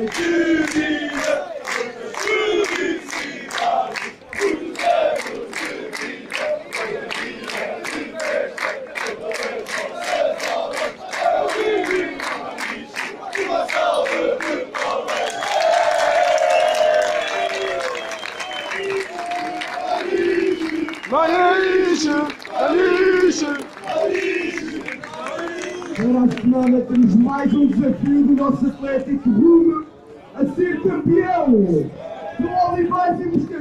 Para a semana temos mais um desafio do nosso Atlético rumo ser campeão do Olivais e Moscadinho